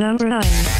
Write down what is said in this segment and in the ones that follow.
Number 9.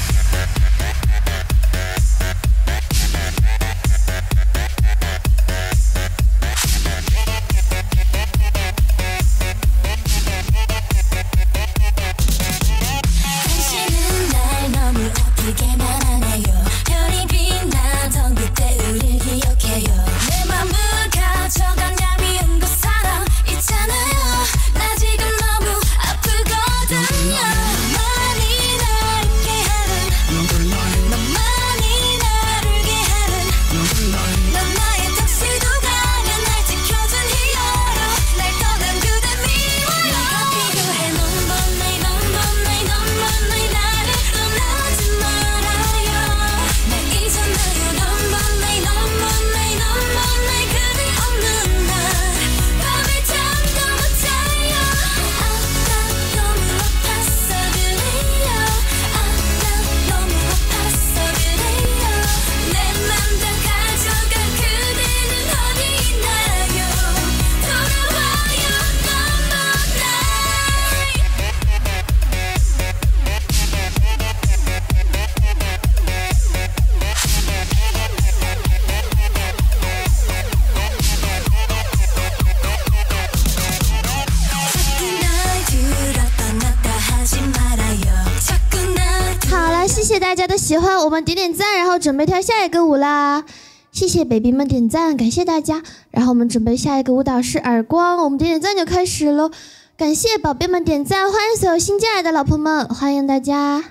喜欢我们点点赞然后准备跳下一个舞啦。谢谢 baby 们点赞感谢大家。然后我们准备下一个舞蹈是耳光我们点点赞就开始喽。感谢宝贝们点赞欢迎所有新进来的老婆们欢迎大家。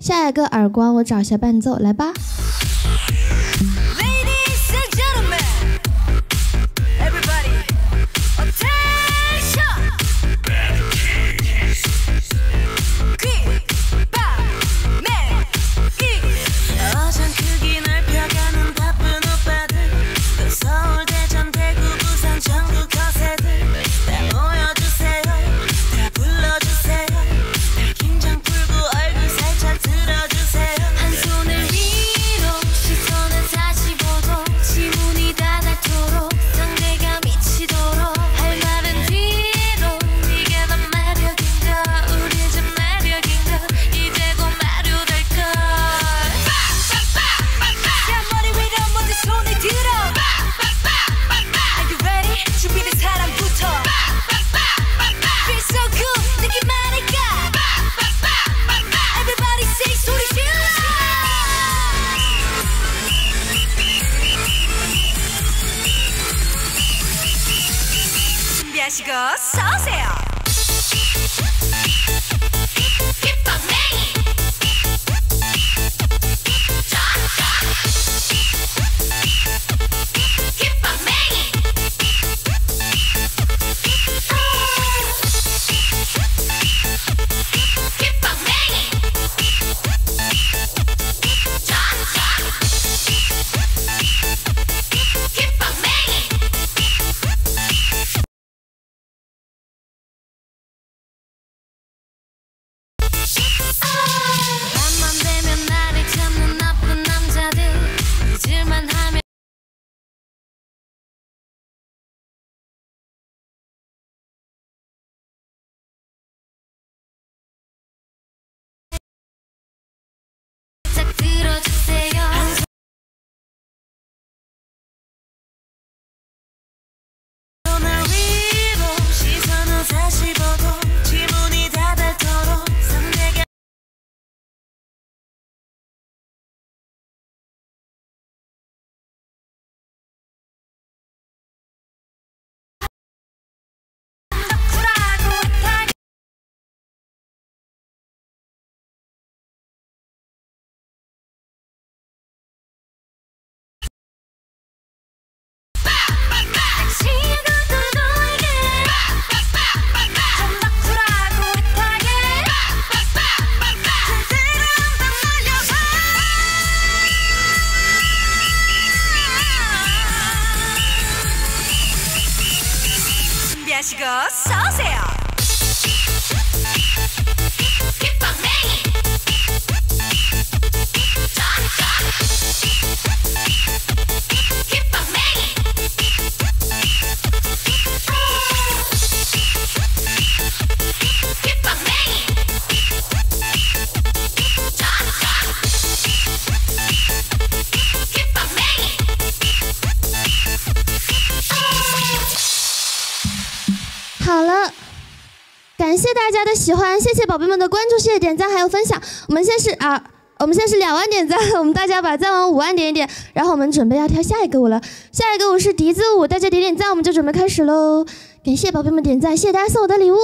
下一个耳光我找一下伴奏来吧。 준비하시고 써세요. 喜欢，谢谢宝贝们的关注，谢谢点赞还有分享。我们现在是啊，我们现在是两万点赞，我们大家把赞往五万点一点，然后我们准备要跳下一个舞了。下一个舞是笛子舞，大家点点赞，我们就准备开始喽。感谢宝贝们点赞，谢谢大家送我的礼物。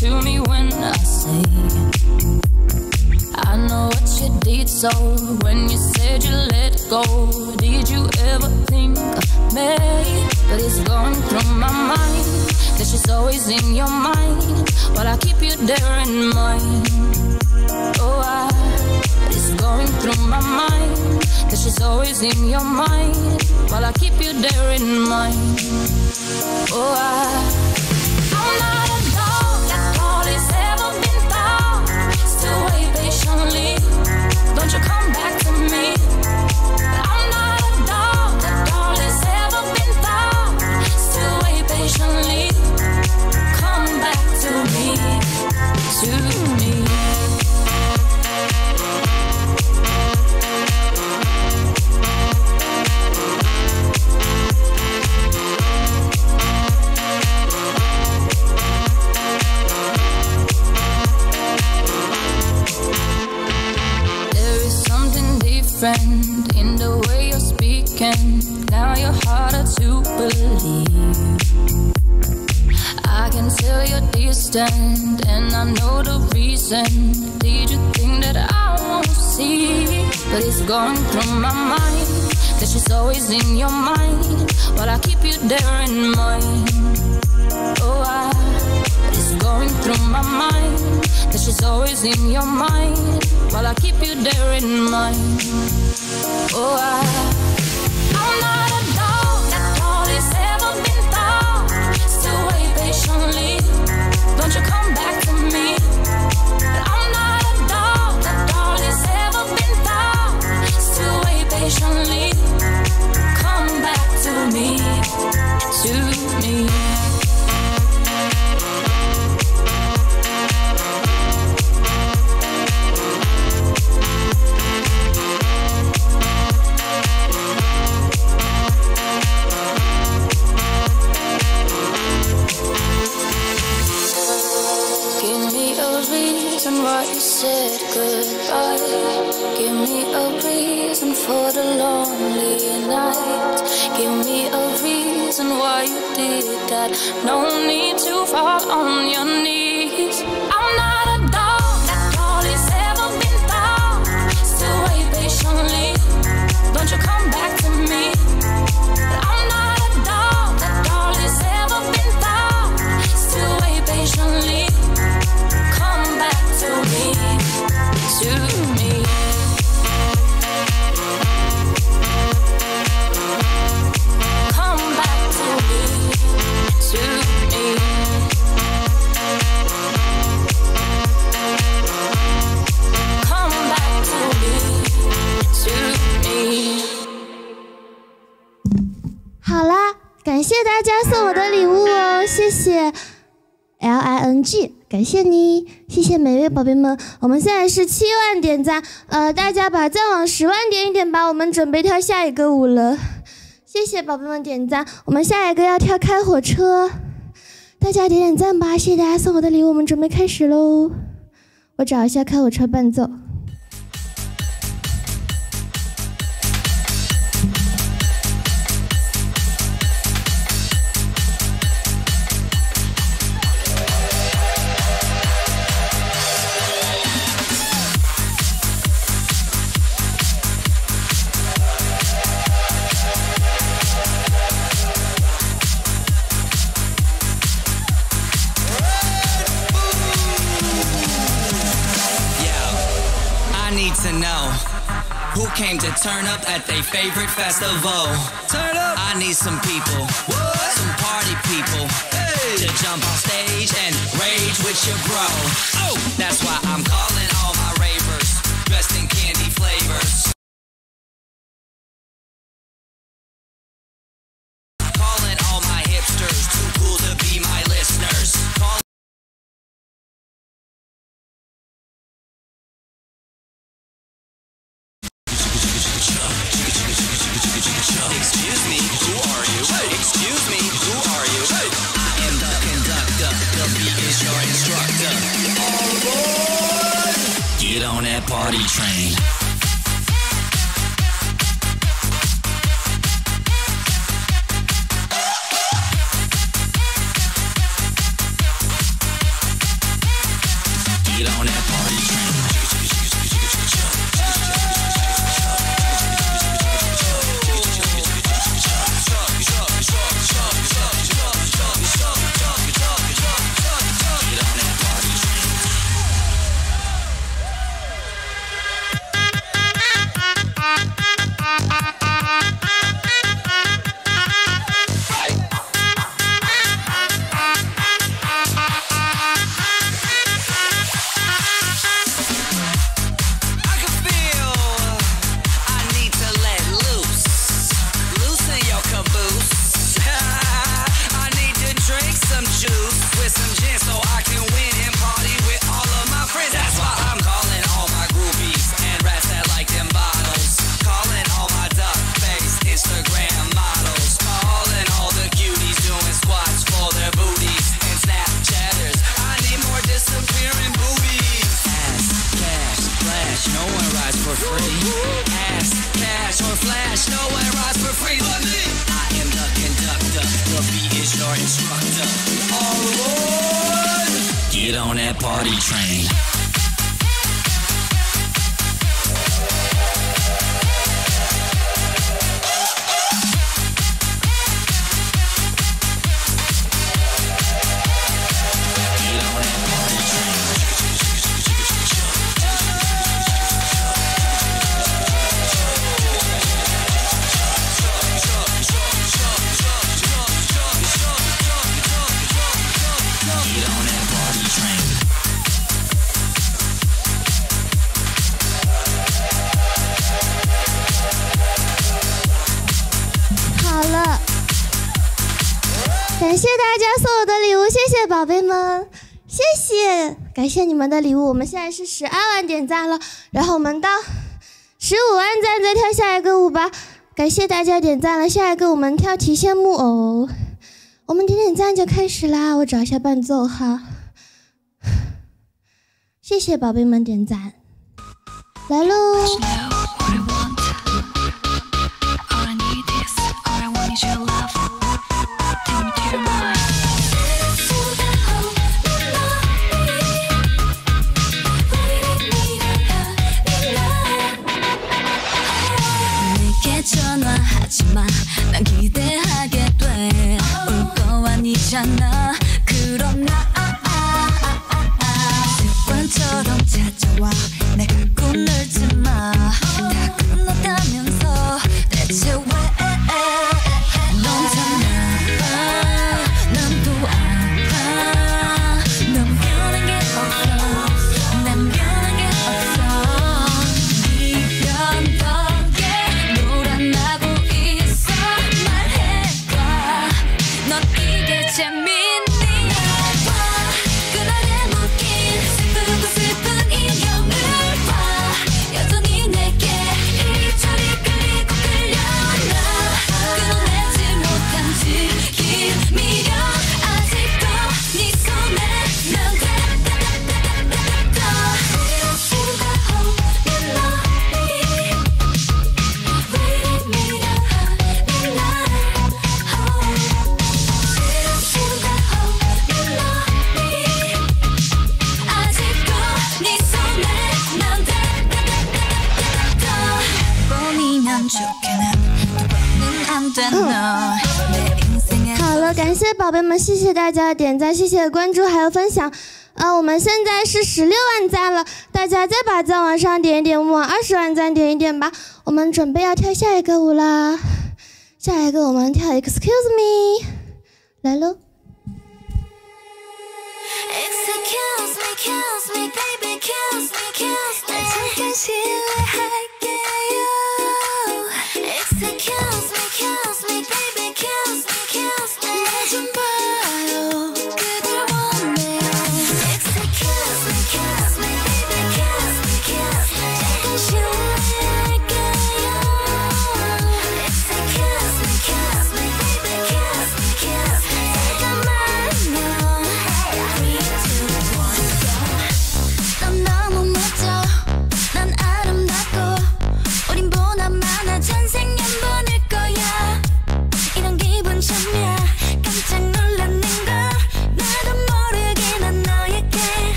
To me when I say. I know what you did, so when you said you let go, did you ever think of me? But it's going through my mind. That she's always in your mind. While I keep you there in mind. Oh, I, it's going through my mind. That she's always in your mind. While I keep you there in mind. Oh, I, I'm not patiently. In your mind. While I keep you there in mind. Oh, I, 感谢你，谢谢每位宝贝们。我们现在是七万点赞，呃，大家把再往十万点一点吧，我们准备跳下一个舞了。谢谢宝贝们点赞，我们下一个要跳开火车，大家点点赞吧，谢谢大家送我的礼物，我们准备开始喽。我找一下开火车伴奏。Favorite festival. Turn up. I need some people, some party people, to jump on stage and rage with your bro. Excuse me, who are you? Excuse me, who are you? I am the conductor. The beat is your instructor. All aboard! Get on that party train. 宝贝们，谢谢，感谢你们的礼物。我们现在是十二万点赞了，然后我们到十五万赞再跳下一个舞吧。感谢大家点赞了，下一个我们跳提线木偶。我们点点赞就开始啦，我找一下伴奏哈。谢谢宝贝们点赞，来喽。大家的点赞谢谢关注还有分享。啊我们现在是十六万赞了大家再把赞往上点一点我们往二十万赞点一点吧。我们准备要跳下一个舞啦。下一个我们跳 excuse me 来喽。Excuse mecuse mebabycuse me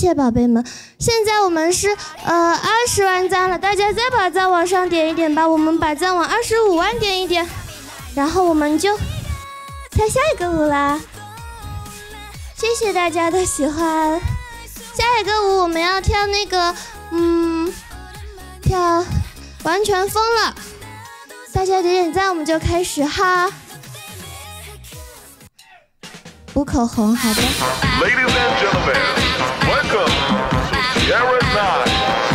谢谢宝贝们。现在我们是呃二十万赞了，大家再把赞往上点一点吧，我们把赞往二十五万点一点，然后我们就跳下一个舞啦。谢谢大家的喜欢，下一个舞我们要跳那个嗯，跳完全疯了，大家点点赞，我们就开始哈。补口红，好的。Welcome to Jared Nine.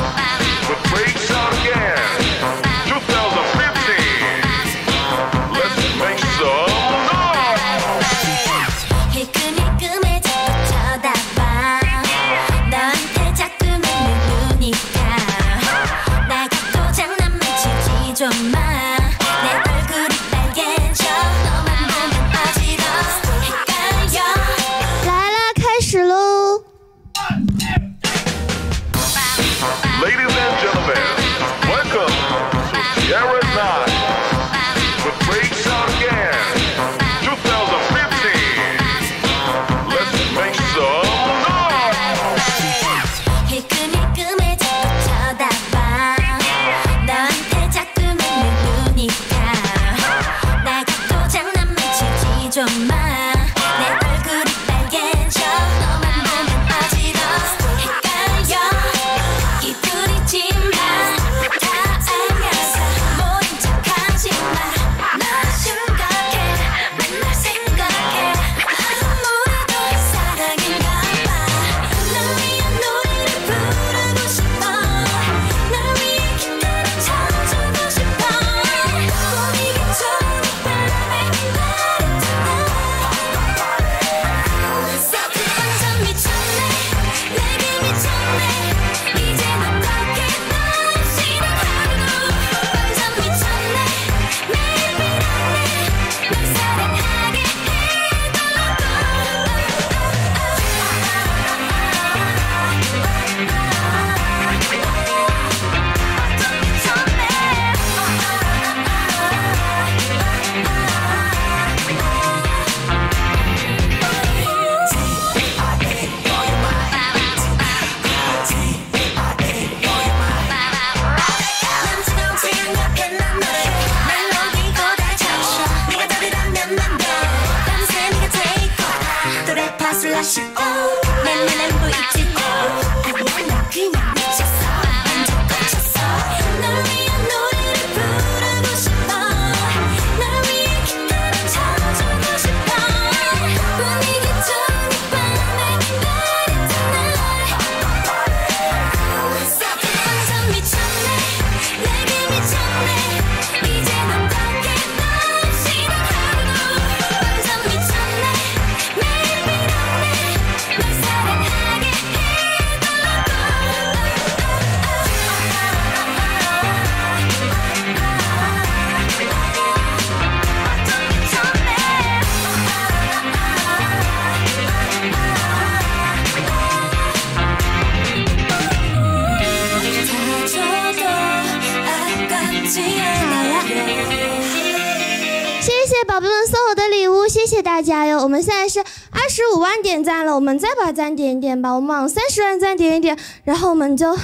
赞了，我们再把赞点一点吧，我们往三十万赞点一点，然后我们就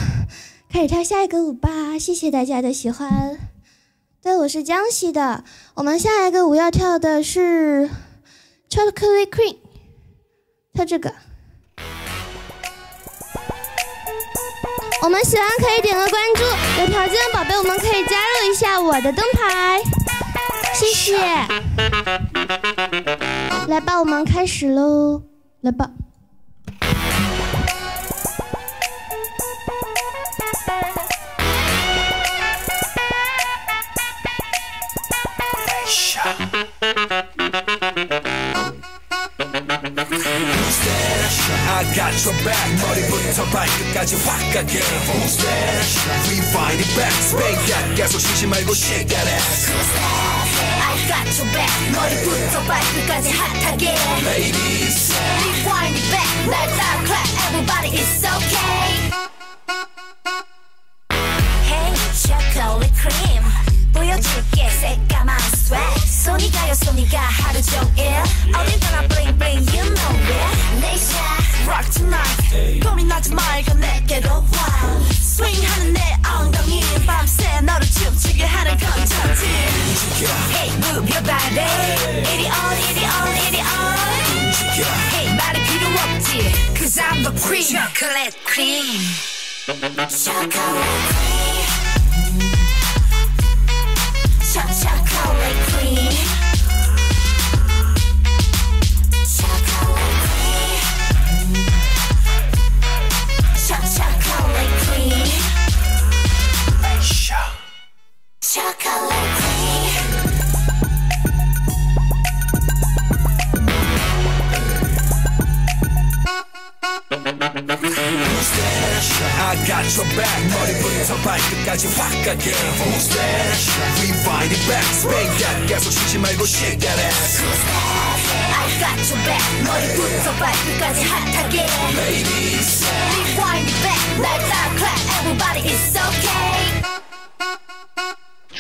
开始跳下一个舞吧。谢谢大家的喜欢。对，我是江西的，我们下一个舞要跳的是 Chocolate Cream，跳这个。我们喜欢可以点个关注，有条件的宝贝我们可以加入一下我的灯牌，谢谢。来吧，我们开始喽，来吧。got your back 머리부터 발끝까지 확 가게 Who's that? Rewind it back Spank that 계속 쉬지 말고 shake that ass I got your back 머리부터 발끝까지 핫하게 Ladies Rewind it back 날 따라 clap everybody it's okay Hey chocolate cream 보여줄게 새까만 swag 손이 가요 손이 가 하루 종일 어딜 가나 bling bling 나지 말고 내게로 와 스윙하는 내 엉덩이 밤새 너를 춤추게 하는 컨텐츠 Hey move your body 이리 on 이리 on 이리 on Hey 말이 필요 없지 Cause I'm the queen Chocolate cream Chocolate cream I got your back 머리부터 발끝까지 확 가게 Who's that? Rewind it back Spank that 계속 쉬지 말고 shake that ass I got your back 머리부터 발끝까지 핫하게 Ladies Rewind it back 날 따라 clap Everybody it's okay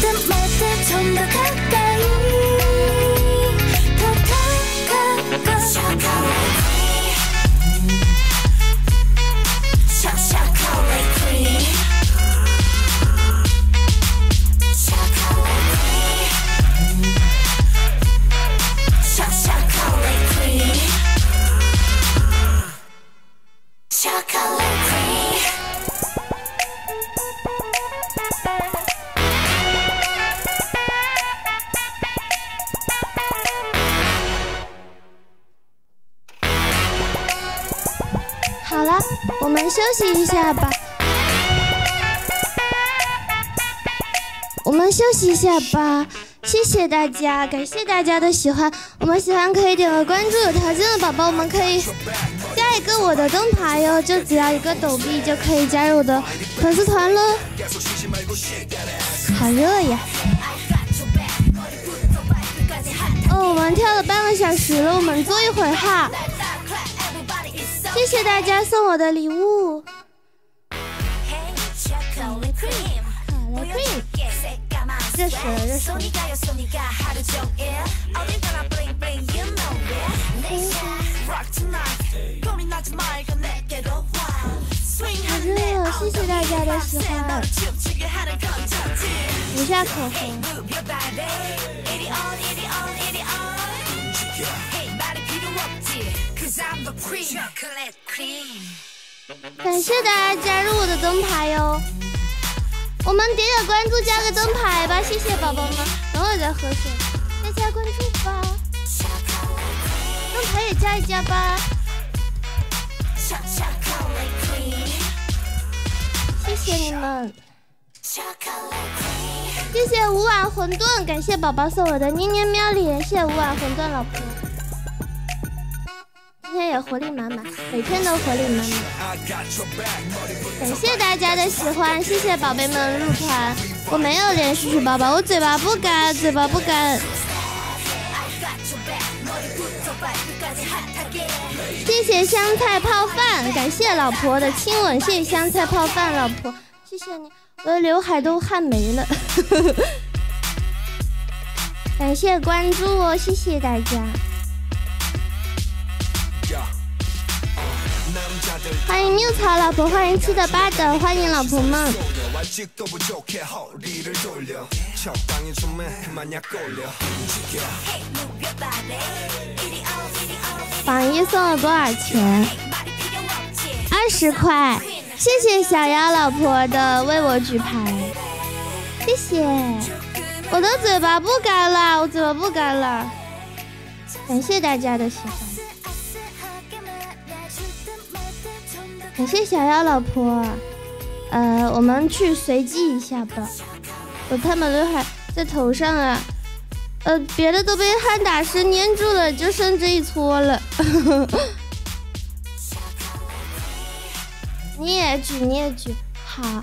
듯 말듯 좀더 가까 记下吧，谢谢大家，感谢大家的喜欢。我们喜欢可以点个关注，有条件的宝宝我们可以加一个我的灯牌哟，就只要一个抖币就可以加入我的粉丝团喽。好热呀！哦，我们跳了半个小时了，我们坐一会儿哈。谢谢大家送我的礼物，好热，谢谢大家的喜欢，五下扣分。感谢大家加入我的灯牌哟。我们点点关注，加个灯牌吧，谢谢宝宝们。等会儿再喝水，再加关注吧，灯牌也加一加吧。谢谢你们谢谢五碗馄饨，感谢宝宝送我的捏捏喵脸，谢谢五碗馄饨老婆。今天也活力满满，每天都活力满满。感谢大家的喜欢，谢谢宝贝们入团。我没有连续说宝宝，我嘴巴不干，嘴巴不干。谢谢香菜泡饭，感谢老婆的亲吻，谢谢香菜泡饭老婆，谢谢你，我的刘海都汗没了。感谢关注哦，谢谢大家。欢迎六草老婆，欢迎七的八的，欢迎老婆们。榜一送了多少钱？二十块，谢谢小妖老婆的为我举牌，谢谢。我的嘴巴不干了，我嘴巴不干了，感谢大家的喜欢。感谢小妖老婆，呃，我们去随机一下吧。我他把刘海在头上啊，呃，别的都被汗打湿粘住了，就剩这一撮了。你也举，你也举，好，好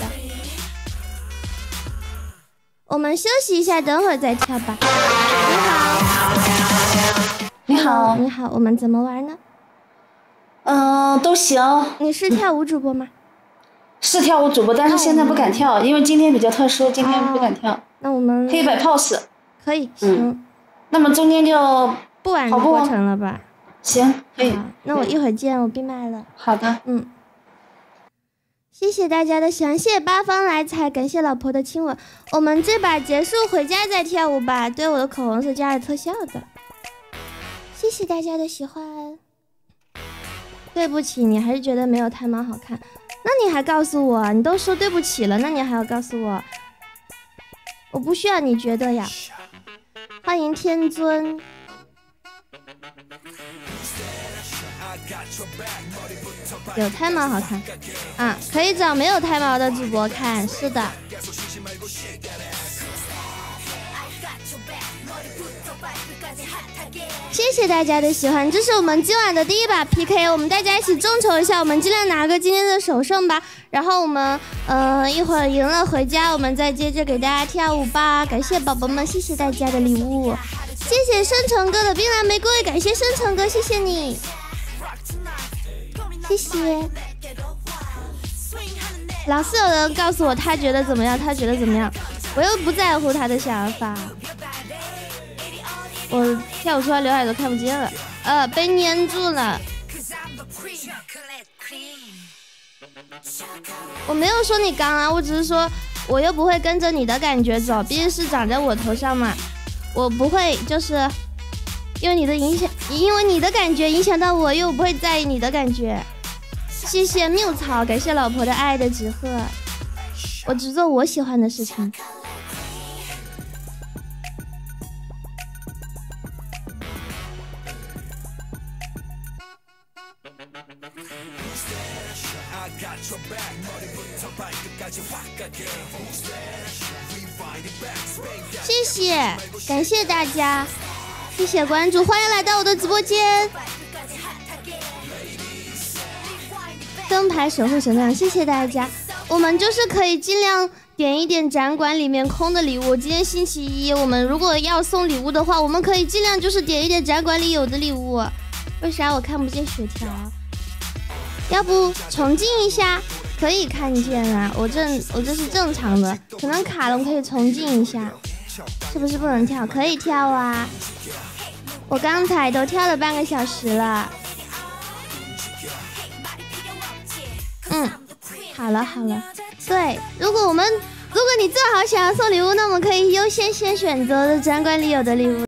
的。我们休息一下，等会儿再跳吧。你好，你好，你好，我们怎么玩呢？嗯、都行，你是跳舞主播吗？是跳舞主播，但是现在不敢跳，因为今天比较特殊，今天不敢跳，那我们可以摆 pose。可以，行，那么中间就不玩过程了吧？行，可以。那我一会儿见，我闭麦了。好的，嗯，谢谢大家的喜欢，谢谢八方来财，感谢老婆的亲吻。我们这把结束回家再跳舞吧。对，我的口红是加了特效的。谢谢大家的喜欢。对不起，你还是觉得没有胎毛好看？那你还告诉我？你都说对不起了，那你还要告诉我？我不需要你觉得呀。欢迎天尊。有胎毛好看啊，可以找没有胎毛的主播看。是的，谢谢大家的喜欢，这是我们今晚的第一把 PK，我们大家一起众筹一下，我们尽量拿个今天的首胜吧。然后我们呃一会儿赢了回家，我们再接着给大家跳舞吧。感谢宝宝们，谢谢大家的礼物，谢谢生成哥的冰蓝玫瑰，感谢生成哥，谢谢你。谢谢。老是有人告诉我他觉得怎么样，他觉得怎么样，我又不在乎他的想法。我跳舞出来刘海都看不见了，呃，被粘住了。我没有说你刚啊，我只是说我又不会跟着你的感觉走，毕竟是长在我头上嘛，我不会就是因为你的影响，因为你的感觉影响到我，又不会在意你的感觉。谢谢谬草，感谢老婆的爱的纸鹤，我只做我喜欢的事情。谢谢，感谢大家，谢谢关注，欢迎来到我的直播间。灯牌守护神亮，谢谢大家。我们就是可以尽量点一点展馆里面空的礼物。今天星期一，我们如果要送礼物的话，我们可以尽量就是点一点展馆里有的礼物。为啥我看不见血条？要不重进一下？可以看见啊，我这我这是正常的，可能卡了，可以重进一下。是不是不能跳？可以跳啊！我刚才都跳了半个小时了。嗯，好了好了，对，如果我们如果你正好想要送礼物，那我们可以优先先选择的展馆里有的礼物。